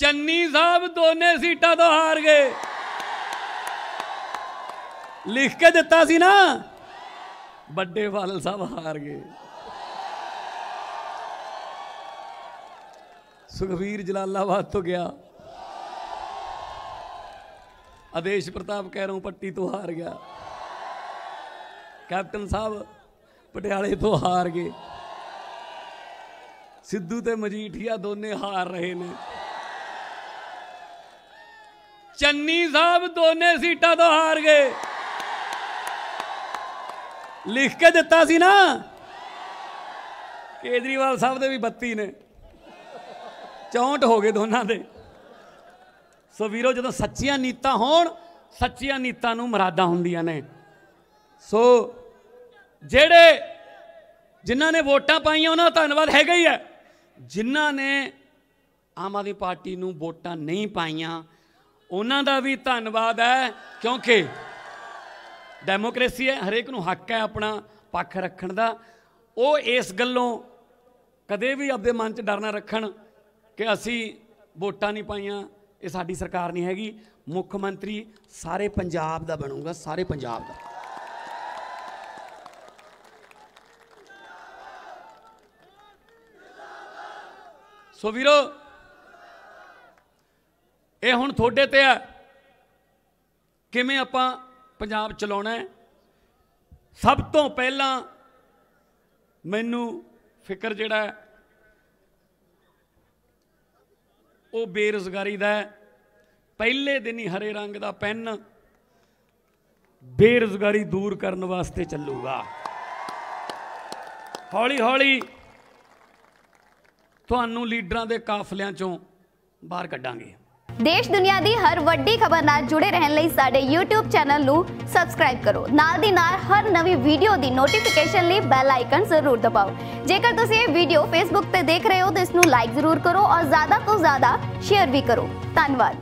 ਚੰਨੀ ਸਾਹਿਬ ਦੋਨੇ ਸੀਟਾਂ ਤੋਂ ਹਾਰ ਗਏ। ਲਿਖ ਕੇ ਦਿੱਤਾ ਸੀ ਨਾ। ਵੱਡੇ ਬਾਦਲ ਸਾਹਿਬ ਹਾਰ ਗਏ। ਸੁਖਵੀਰ ਜਲਾਲਾਬਾਦ ਤੋਂ ਗਿਆ। ਆਦੇਸ਼ ਪ੍ਰਤਾਪ ਕੈਰੋਂ ਪੱਟੀ ਤੋਂ ਹਾਰ ਗਿਆ। ਕੈਪਟਨ ਸਾਹਿਬ ਪਟਿਆਲੇ ਤੋਂ ਹਾਰ ਗਏ। ਸਿੱਧੂ ਤੇ ਮਜੀਠੀਆ ਦੋਨੇ ਹਾਰ ਰਹੇ ਨੇ। ਚੰਨੀ ਸਾਹਿਬ ਦੋਨੇ ਸੀਟਾਂ ਤੋਂ ਹਾਰ ਗਏ। ਲਿਖ ਕੇ ਦਿੱਤਾ ਸੀ ਨਾ। ਕੇਜਰੀਵਾਲ ਸਾਹਿਬ ਦੇ ਵੀ 32 ਨੇ। 64 ਹੋ ਗਏ ਦੋਨਾਂ ਦੇ। ਸੋ ਵੀਰੋ, ਜਦੋਂ ਸੱਚੀਆਂ ਨੀਤਾਂ ਹੋਣ, ਸੱਚੀਆਂ ਨੀਤਾਂ ਨੂੰ ਮਰਾਦਾ ਹੁੰਦੀਆਂ ਨੇ। ਸੋ ਜਿਹੜੇ ਜਿਨ੍ਹਾਂ ਨੇ ਵੋਟਾਂ ਪਾਈਆਂ, ਉਹਨਾਂ ਦਾ ਧੰਨਵਾਦ ਹੈਗਾ ਹੀ ਹੈ। ਜਿਨ੍ਹਾਂ ਨੇ ਆਮ ਆਦਮੀ ਪਾਰਟੀ ਨੂੰ ਵੋਟਾਂ ਨਹੀਂ ਪਾਈਆਂ ਉਹਨਾਂ ਦਾ ਵੀ ਧੰਨਵਾਦ ਹੈ, ਕਿਉਂਕਿ ਡੈਮੋਕ੍ਰੇਸੀ ਹੈ, ਹਰੇਕ ਨੂੰ ਹੱਕ ਹੈ ਆਪਣਾ ਪੱਖ ਰੱਖਣ ਦਾ। ਉਹ ਇਸ ਗੱਲੋਂ ਕਦੇ ਵੀ ਆਪਦੇ ਮਨ 'ਚ ਡਰ ਨਾ ਰੱਖਣ ਕਿ ਅਸੀਂ ਵੋਟਾਂ ਨਹੀਂ ਪਾਈਆਂ, ਇਹ ਸਾਡੀ ਸਰਕਾਰ ਨਹੀਂ ਹੈਗੀ। ਮੁੱਖ ਮੰਤਰੀ ਸਾਰੇ ਪੰਜਾਬ ਦਾ ਬਣੂਗਾ, ਸਾਰੇ ਪੰਜਾਬ ਦਾ। ਸੋ ਵੀਰੋ ਇਹ ਹੁਣ ਤੁਹਾਡੇ ਤੇ ਆ। ਕਿਵੇਂ ਆਪਾਂ ਪੰਜਾਬ ਚਲਾਉਣਾ ਹੈ? ਸਭ ਤੋਂ ਪਹਿਲਾਂ ਮੈਨੂੰ ਫਿਕਰ ਜਿਹੜਾ ਉਹ ਬੇਰੁਜ਼ਗਾਰੀ ਦਾ ਪਹਿਲੇ ਦਿਨ ਹੀ ਹਰੇ ਰੰਗ ਦਾ ਪੈਨ ਬੇਰੁਜ਼ਗਾਰੀ ਦੂਰ ਕਰਨ ਵਾਸਤੇ ਚੱਲੂਗਾ। ਹੌਲੀ ਹੌਲੀ ਤੁਹਾਨੂੰ ਲੀਡਰਾਂ ਦੇ ਕਾਫਲਿਆਂ ਚੋਂ ਬਾਹਰ ਕੱਢਾਂਗੇ। ਦੇਸ਼ ਦੁਨੀਆ ਦੀ ਹਰ ਵੱਡੀ ਖਬਰ ਨਾਲ ਜੁੜੇ ਰਹਿਣ ਲਈ ਸਾਡੇ YouTube ਚੈਨਲ ਨੂੰ ਸਬਸਕ੍ਰਾਈਬ ਕਰੋ। ਨਾਲ ਦੀ ਨਾਲ ਹਰ ਨਵੀਂ ਵੀਡੀਓ ਦੀ ਨੋਟੀਫਿਕੇਸ਼ਨ ਲਈ ਬੈਲ ਆਈਕਨ ਜ਼ਰੂਰ ਦਬਾਓ। ਜੇਕਰ ਤੁਸੀਂ ਇਹ ਵੀਡੀਓ Facebook ਤੇ ਦੇਖ ਰਹੇ ਹੋ ਤਾਂ ਇਸ ਨੂੰ ਲਾਈਕ ਜ਼ਰੂਰ ਕਰੋ ਔਰ ਜ਼ਿਆਦਾ ਤੋਂ ਜ਼ਿਆਦਾ ਸ਼ੇਅਰ ਵੀ ਕਰੋ। ਧੰਨਵਾਦ।